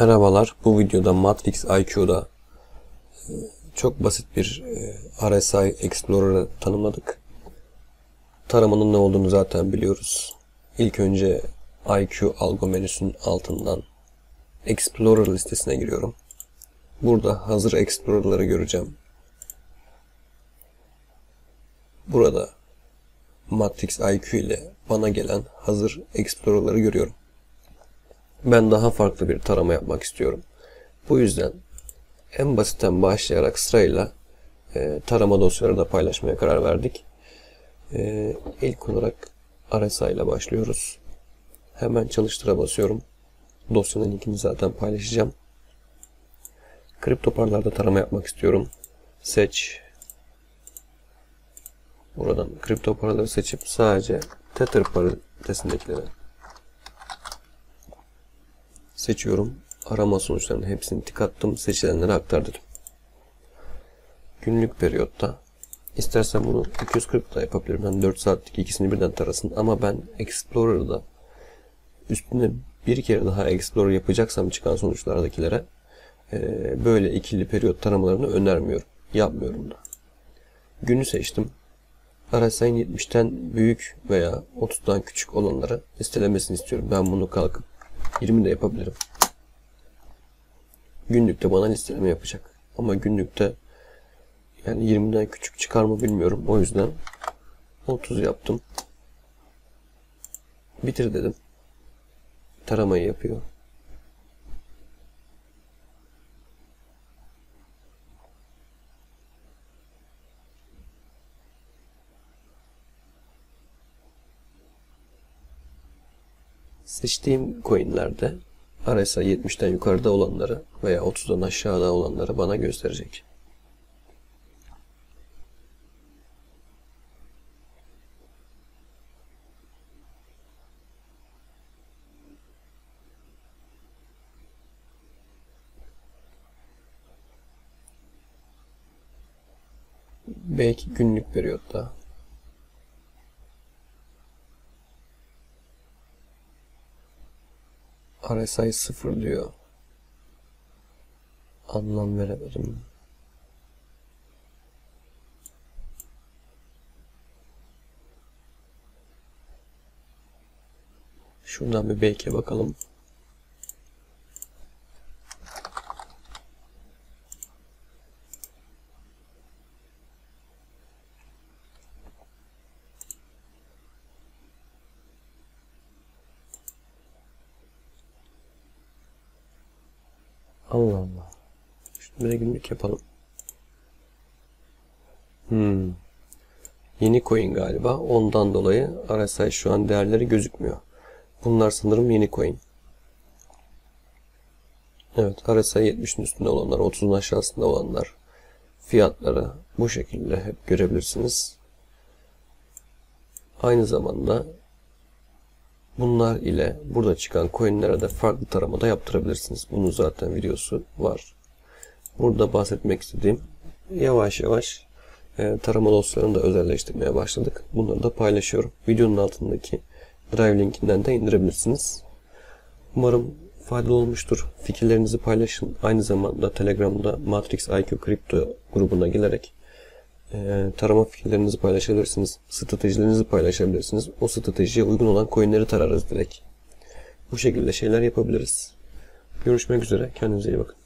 Merhabalar. Bu videoda Matrix IQ'da e, çok basit bir e, RSI Explorer'ı tanımladık. Taramanın ne olduğunu zaten biliyoruz. İlk önce IQ algo menüsünün altından Explorer listesine giriyorum. Burada hazır Explorer'ları göreceğim. Burada Matrix IQ ile bana gelen hazır Explorer'ları görüyorum. Ben daha farklı bir tarama yapmak istiyorum. Bu yüzden en basitten başlayarak sırayla e, tarama dosyaları da paylaşmaya karar verdik. E, ilk olarak RSI ile başlıyoruz. Hemen çalıştıra basıyorum. Dosyanın linkini zaten paylaşacağım. Kripto paralarda tarama yapmak istiyorum. Seç. Buradan kripto paraları seçip sadece Tether paritesindekileri seçiyorum. Arama sonuçlarının hepsini tık attım. Seçilenleri aktar dedim. Günlük periyotta istersen bunu 240 da yapabilirim. Yani 4 saatlik ikisini birden tarasın. Ama ben Explorer'da üstüne bir kere daha Explorer yapacaksam çıkan sonuçlardakilere e, böyle ikili periyot taramalarını önermiyorum. Yapmıyorum da. Günü seçtim. RSI'nin 70'ten büyük veya 30'dan küçük olanları listelemesini istiyorum. Ben bunu kalkıp 20 de yapabilirim. Günlükte bana listeleme yapacak. Ama günlükte yani 20'den küçük çıkar mı bilmiyorum. O yüzden 30 yaptım. Bitir dedim. Taramayı yapıyor. Seçtiğim coinlerde RSI 70'ten yukarıda olanları veya 30'dan aşağıda olanları bana gösterecek. Belki günlük periyotta RSI 0 diyor. Anlam veremedim. Şuradan bir belki bakalım. Allah Allah. Şunu bir günlük yapalım. Hmm. Yeni coin galiba. Ondan dolayı RSI şu an değerleri gözükmüyor. Bunlar sanırım yeni coin. Evet RSI 70'in üstünde olanlar, 30'un aşağısında olanlar fiyatları bu şekilde hep görebilirsiniz. Aynı zamanda Bunlar ile burada çıkan coinlere de farklı taramada yaptırabilirsiniz. Bunun zaten videosu var. Burada bahsetmek istediğim yavaş yavaş e, tarama dosyalarını da özelleştirmeye başladık. Bunları da paylaşıyorum. Videonun altındaki Drive linkinden de indirebilirsiniz. Umarım faydalı olmuştur. Fikirlerinizi paylaşın. Aynı zamanda Telegram'da Matrix IQ Crypto grubuna gelerek e, tarama fikirlerinizi paylaşabilirsiniz. Stratejilerinizi paylaşabilirsiniz. O stratejiye uygun olan coinleri tararız direkt. Bu şekilde şeyler yapabiliriz. Görüşmek üzere. Kendinize iyi bakın.